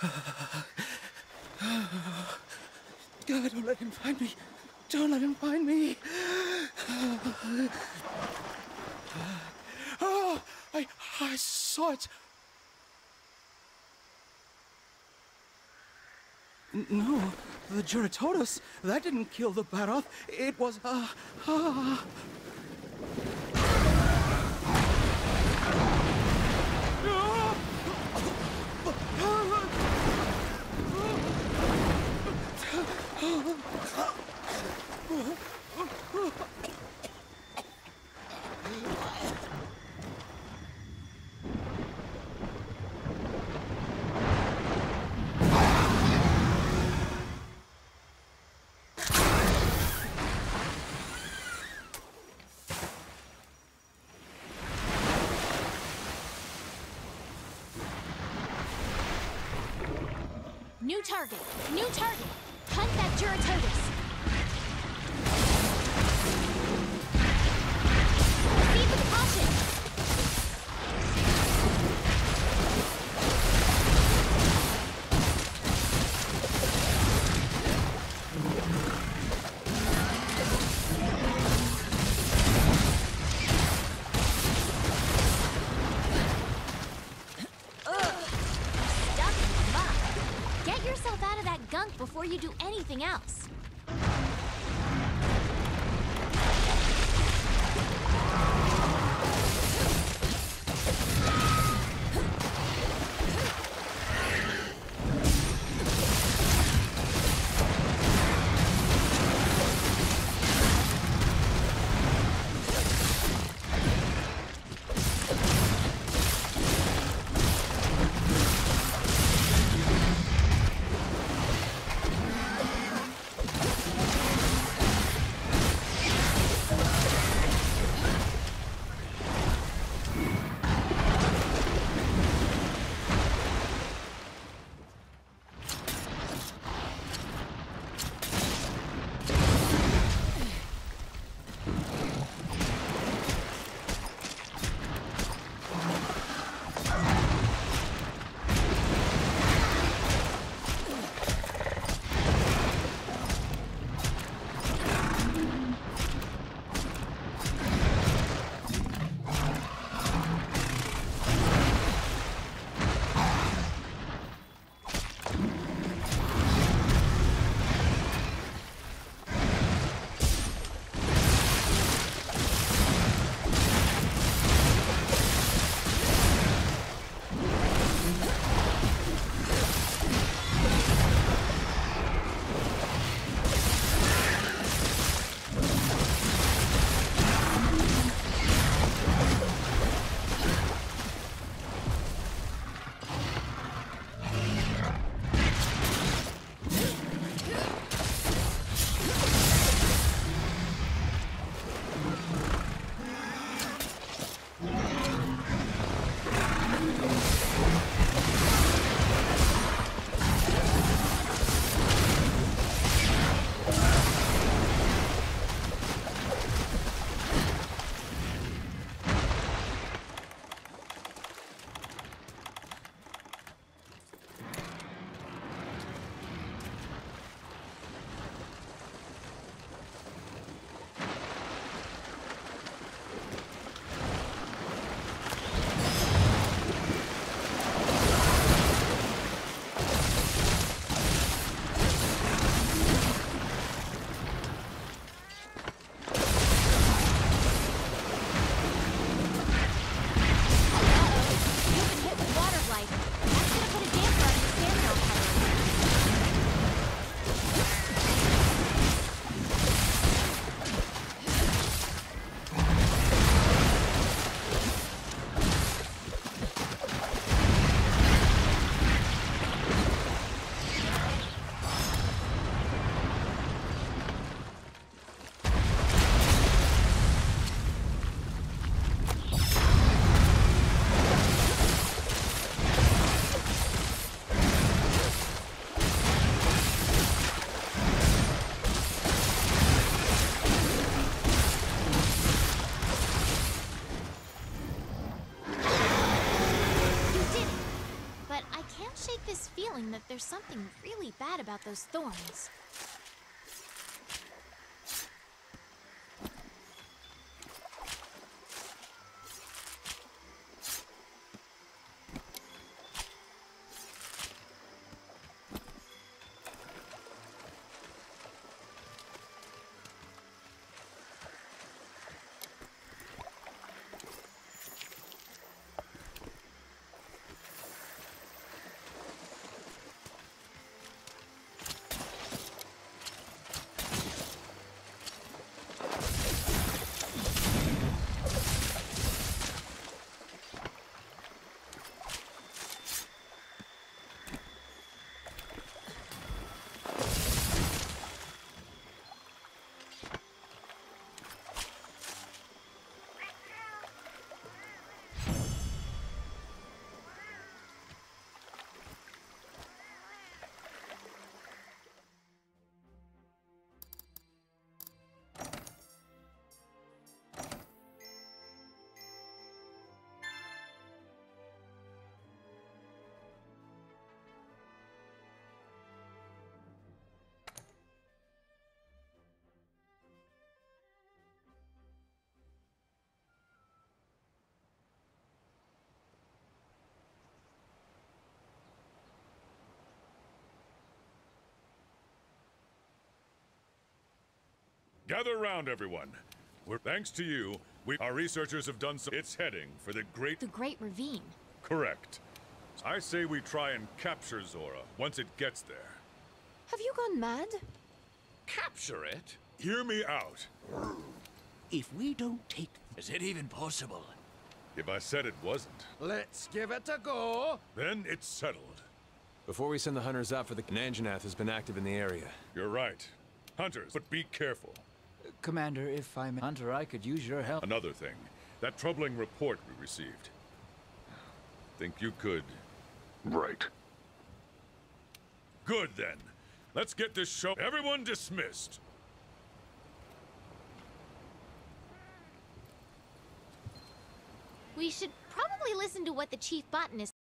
God, don't let him find me. Don't let him find me. Oh, I, I saw it. No, the Jyuratodus. That didn't kill the Barroth. It was, uh, uh... New target. New target. Hunt of that gunk before you do anything else. There's something really bad about those thorns. Gather round, everyone. We're thanks to you, we our researchers have done some. It's heading for the Great. The Great Ravine. Correct. I say we try and capture Zorah once it gets there. Have you gone mad? Capture it? Hear me out. If we don't take Is it even possible? If I said it wasn't, Let's give it a go. then it's settled. Before we send the hunters out for the Anjanath has been active in the area. You're right. Hunters, but be careful. Commander, if I'm a hunter, I could use your help. Another thing, that troubling report we received. Think you could. Right. Good then. Let's get this show. Everyone dismissed. We should probably listen to what the chief botanist